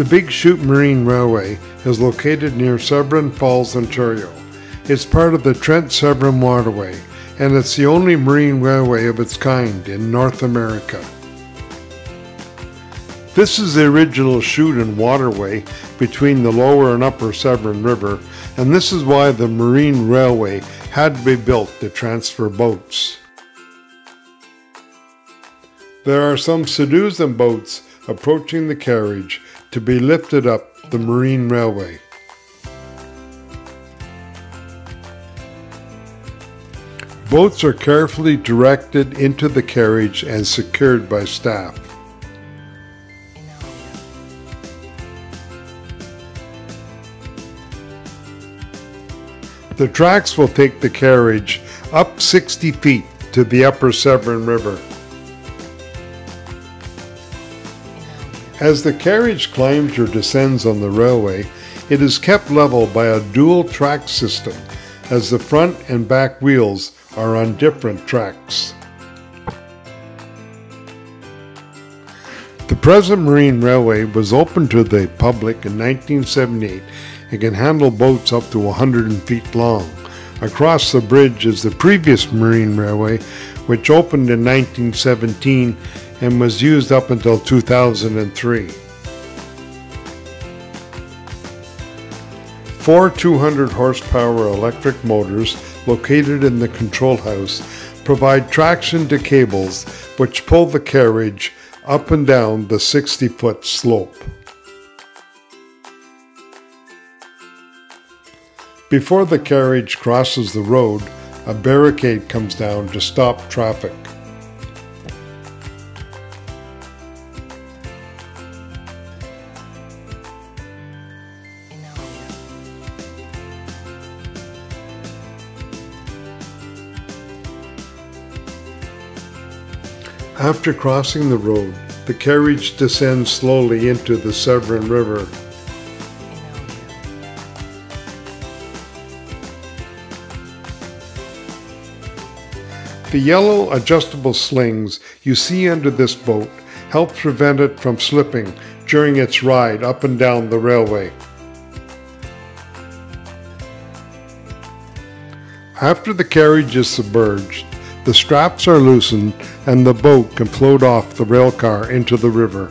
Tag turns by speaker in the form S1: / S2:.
S1: The Big Chute Marine Railway is located near Severn Falls, Ontario. It's part of the Trent Severn Waterway, and it's the only marine railway of its kind in North America. This is the original chute and waterway between the lower and upper Severn River, and this is why the marine railway had to be built to transfer boats. There are some Sea-Doos and boats approaching the carriage to be lifted up the marine railway. Boats are carefully directed into the carriage and secured by staff. The tracks will take the carriage up 60 feet to the upper Severn River. As the carriage climbs or descends on the railway, it is kept level by a dual track system as the front and back wheels are on different tracks. The present Marine Railway was opened to the public in 1978 and can handle boats up to 100 feet long. Across the bridge is the previous Marine Railway, which opened in 1917 and was used up until 2003. Four 200 horsepower electric motors located in the control house provide traction to cables which pull the carriage up and down the 60 foot slope. Before the carriage crosses the road, a barricade comes down to stop traffic. After crossing the road, the carriage descends slowly into the Severn River. The yellow adjustable slings you see under this boat help prevent it from slipping during its ride up and down the railway. After the carriage is submerged, the straps are loosened and the boat can float off the railcar into the river.